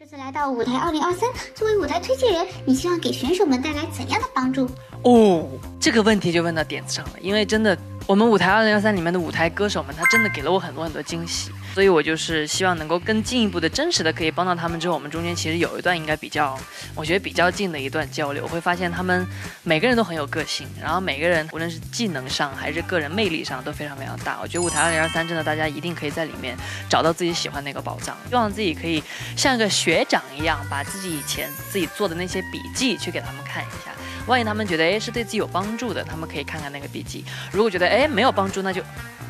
这次来到舞台二零二三，作为舞台推荐人，你希望给选手们带来怎样的帮助？哦，这个问题就问到点子上了，因为真的，我们舞台二零二三里面的舞台歌手们，他真的给了我很多很多惊喜。所以我就是希望能够更进一步的、真实的可以帮到他们。之后我们中间其实有一段应该比较，我觉得比较近的一段交流，我会发现他们每个人都很有个性，然后每个人无论是技能上还是个人魅力上都非常非常大。我觉得舞台二零二三真的大家一定可以在里面找到自己喜欢那个宝藏。希望自己可以像个学长一样，把自己以前自己做的那些笔记去给他们看一下。万一他们觉得哎是对自己有帮助的，他们可以看看那个笔记。如果觉得哎没有帮助，那就。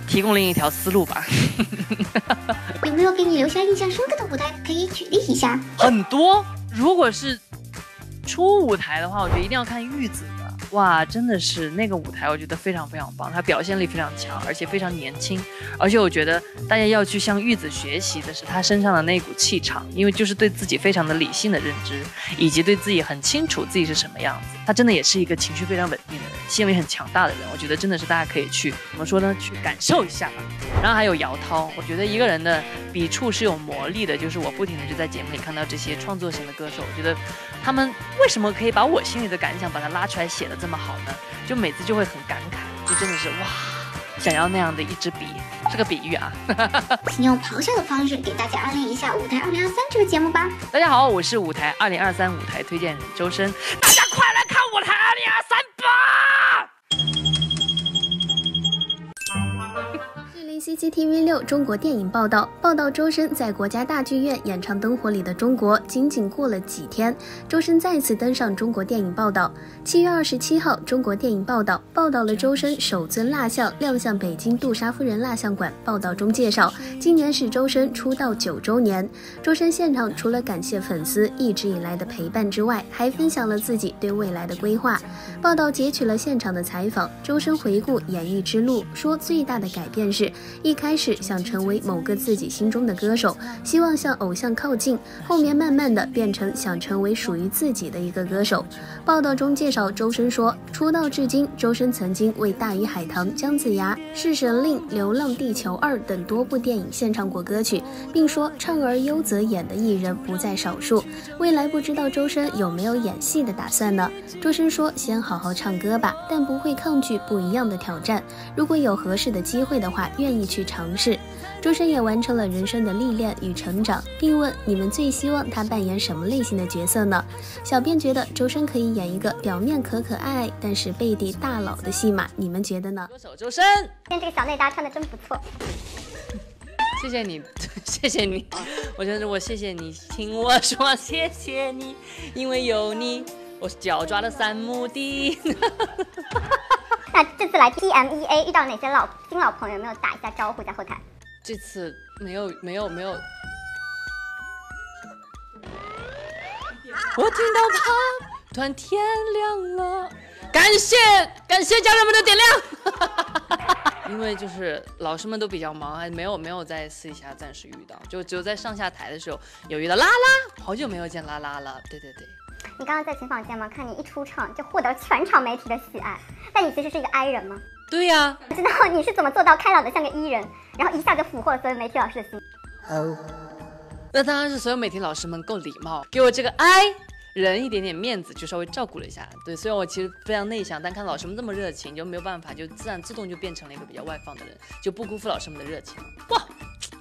提供另一条思路吧。有没有给你留下印象深刻的舞台？可以举例一下。很多，如果是初舞台的话，我觉得一定要看玉子。哇，真的是那个舞台，我觉得非常非常棒，他表现力非常强，而且非常年轻，而且我觉得大家要去向玉子学习的是他身上的那股气场，因为就是对自己非常的理性的认知，以及对自己很清楚自己是什么样子，他真的也是一个情绪非常稳定的人，心理很强大的人，我觉得真的是大家可以去怎么说呢，去感受一下吧。然后还有姚涛，我觉得一个人的笔触是有魔力的，就是我不停的就在节目里看到这些创作型的歌手，我觉得他们为什么可以把我心里的感想把它拉出来写的。这么好呢，就每次就会很感慨，就真的是哇，想要那样的一支笔，是个比喻啊。请用咆哮的方式给大家安利一下《舞台二零二三》这个节目吧。大家好，我是舞台二零二三舞台推荐人周深，大家快来看《舞台二零二三》CCTV 六中国电影报道报道，周深在国家大剧院演唱《灯火里的中国》，仅仅过了几天，周深再次登上中国电影报道。七月二十七号，中国电影报道报道了周深首尊蜡像亮相北京杜莎夫人蜡像馆。报道中介绍，今年是周深出道九周年。周深现场除了感谢粉丝一直以来的陪伴之外，还分享了自己对未来的规划。报道截取了现场的采访，周深回顾演艺之路，说最大的改变是。一开始想成为某个自己心中的歌手，希望向偶像靠近，后面慢慢的变成想成为属于自己的一个歌手。报道中介绍，周深说，出道至今，周深曾经为《大鱼海棠》《姜子牙》《侍神令》《流浪地球二》等多部电影献唱过歌曲，并说唱而优则演的艺人不在少数。未来不知道周深有没有演戏的打算呢？周深说，先好好唱歌吧，但不会抗拒不一样的挑战。如果有合适的机会的话，愿意。去尝试，周深也完成了人生的历练与成长，并问你们最希望他扮演什么类型的角色呢？小编觉得周深可以演一个表面可可爱爱，但是背地大佬的戏码，你们觉得呢？歌手周深，今天这个小内搭穿的真不错，谢谢你，谢谢你，我觉得我谢谢你，听我说谢谢你，因为有你，我脚抓了三亩地。那这次来 T M E A 遇到哪些老新老朋友？有没有打一下招呼在后台？这次没有没有没有。我听到他，突然天亮了，感谢感谢家人们的点亮。因为就是老师们都比较忙，还没有没有在私底下暂时遇到，就只有在上下台的时候有遇到拉拉，好久没有见拉拉了。对对对。你刚刚在琴房间吗？看你一出场就获得全场媒体的喜爱，但你其实是一个 I 人吗？对呀。不知道你是怎么做到开朗的像个 E 人，然后一下就俘获了所有媒体老师的心？哦，那当然是所有媒体老师们够礼貌，给我这个 I 人一点点面子，就稍微照顾了一下。对，虽然我其实非常内向，但看老师们这么热情，就没有办法，就自然自动就变成了一个比较外放的人，就不辜负老师们的热情。哇！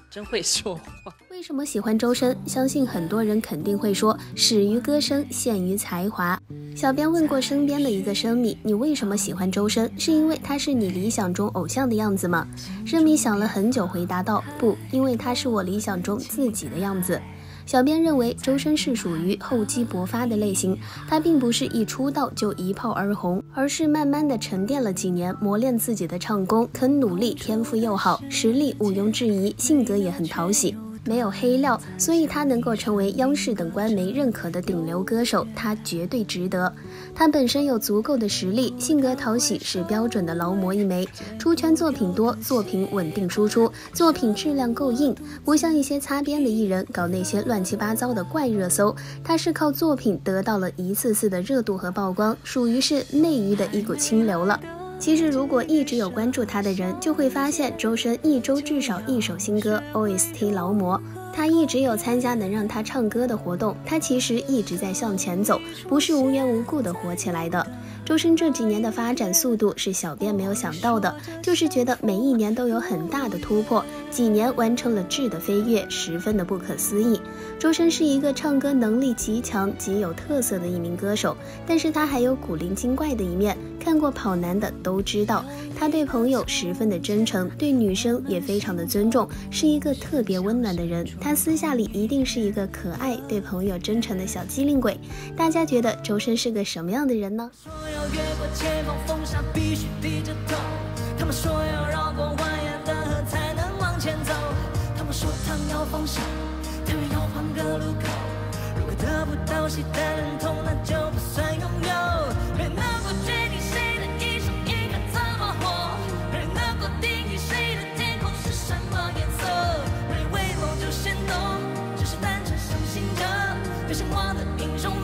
真会说话。为什么喜欢周深？相信很多人肯定会说，始于歌声，陷于才华。小编问过身边的一个生米，你为什么喜欢周深？是因为他是你理想中偶像的样子吗？生米想了很久，回答道：不，因为他是我理想中自己的样子。小编认为周深是属于厚积薄发的类型，他并不是一出道就一炮而红，而是慢慢的沉淀了几年，磨练自己的唱功，肯努力，天赋又好，实力毋庸置疑，性格也很讨喜。没有黑料，所以他能够成为央视等官媒认可的顶流歌手，他绝对值得。他本身有足够的实力，性格讨喜，是标准的劳模一枚。出圈作品多，作品稳定输出，作品质量够硬，不像一些擦边的艺人搞那些乱七八糟的怪热搜。他是靠作品得到了一次次的热度和曝光，属于是内娱的一股清流了。其实，如果一直有关注他的人，就会发现周深一周至少一首新歌，OST 劳模。他一直有参加能让他唱歌的活动，他其实一直在向前走，不是无缘无故的火起来的。周深这几年的发展速度是小编没有想到的，就是觉得每一年都有很大的突破，几年完成了质的飞跃，十分的不可思议。周深是一个唱歌能力极强、极有特色的一名歌手，但是他还有古灵精怪的一面。看过跑男的都知道，他对朋友十分的真诚，对女生也非常的尊重，是一个特别温暖的人。他私下里一定是一个可爱、对朋友真诚的小机灵鬼。大家觉得周深是个什么样的人呢？越过前方风沙，必须低着头。他们说要绕过蜿放手，他们要换个路口。如果得不到谁的认同，那就不算拥有。没能够决定谁的一生应该怎么活，没能够定义谁的天空是什么颜色。没为梦就先懂，只是单纯相信着，别向我的英雄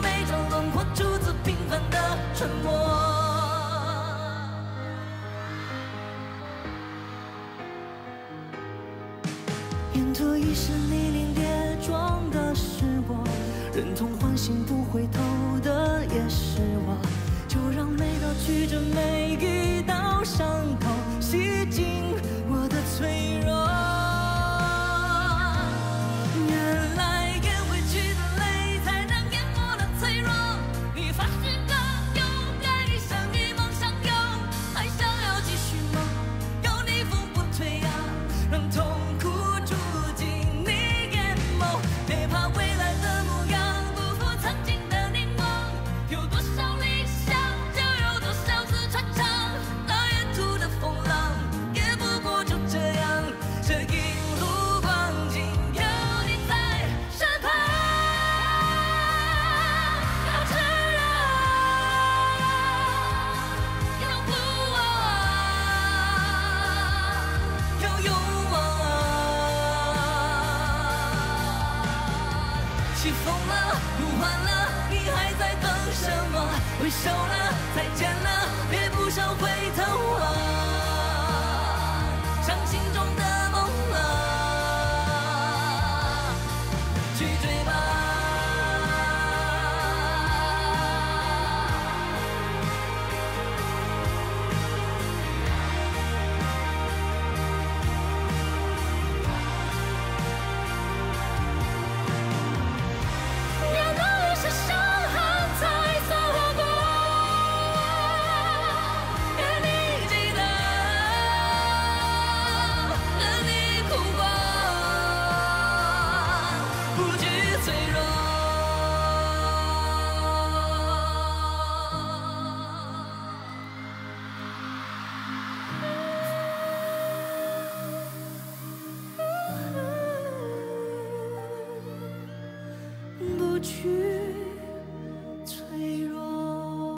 忍痛挥手了，再见了，